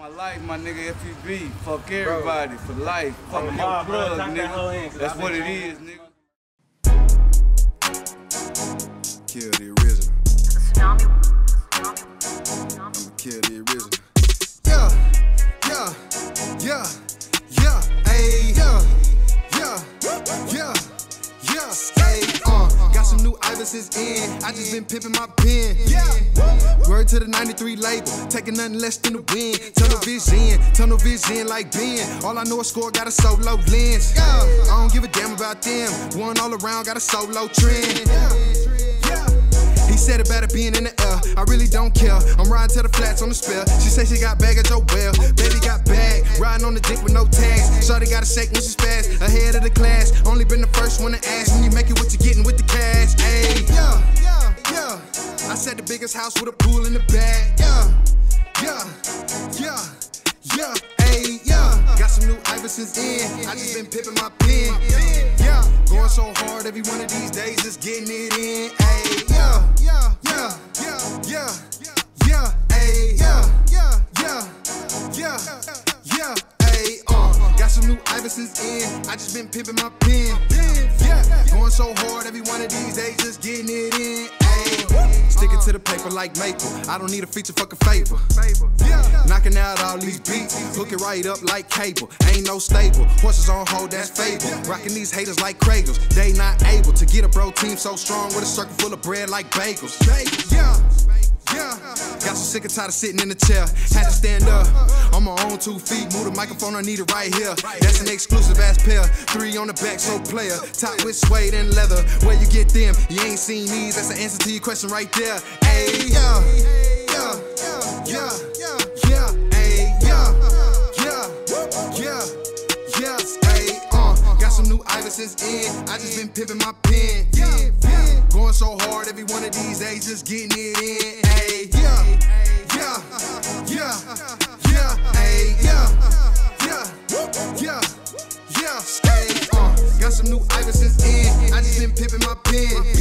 My life, my nigga, FUB. Fuck everybody for life. Fuck your mob, bro. plug, Knock that hoe in, nigga. That's what it is, nigga. Kill the original. Some new in. I just been pimping my pen. Yeah. Word to the 93 label, taking nothing less than the win. Tunnel vision, tunnel vision like Ben. All I know is score got a solo lens. Yeah. I don't give a damn about them. One all around got a solo trend. He said about it being in the. I really don't care. I'm riding to the flats on the spell. She say she got baggage, oh well. Baby got bag. Riding on the dick with no tags. Shorty got a shake when she's fast, Ahead of the class. Only been the first one to ask. When you make it, what you getting with the cash? Ayy. Yeah, yeah, yeah. I said the biggest house with a pool in the back. Yeah, yeah, yeah, yeah. Ayy, yeah. Got some new Iversons in. I just been pimping my pen. Yeah, going so hard every one of these days, just getting it in. Ayy, yeah, yeah, yeah, yeah, ayy, uh. Got some new Iversons in. I just been pimping my pen. Yeah, going so hard every one of these days, just getting it in. Ayy, sticking to the paper like maple. I don't need a feature, fucking favor. Yeah, Knocking out all these beats, hook it right up like cable. Ain't no stable, horses on hold, that's fable. Rocking these haters like Kragels, they not able to get a bro team so strong with a circle full of bread like bagels. Yeah. Sick and tired of sitting in the chair. Had to stand up on my own two feet. Move the microphone, I need it right here. That's an exclusive ass pair. Three on the back, so player. Top with suede and leather. Where you get them? You ain't seen these. That's the answer to your question right there. Hey, yeah, yeah, yeah, yeah, yeah, yeah, yeah, yeah, yeah, hey, uh. Got some new Iversons in. I just been pimping my pen. Yeah, yeah. Going so hard every one of these days, just getting it in. I just been pimping my pen.